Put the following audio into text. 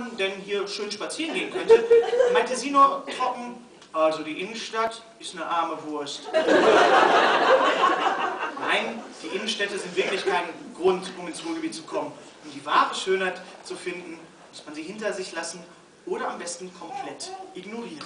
man denn hier schön spazieren gehen könnte, meinte sie nur trocken, also die Innenstadt ist eine arme Wurst. Nein, die Innenstädte sind wirklich kein Grund, um ins Ruhrgebiet zu kommen. Um die wahre Schönheit zu finden, muss man sie hinter sich lassen oder am besten komplett ignorieren.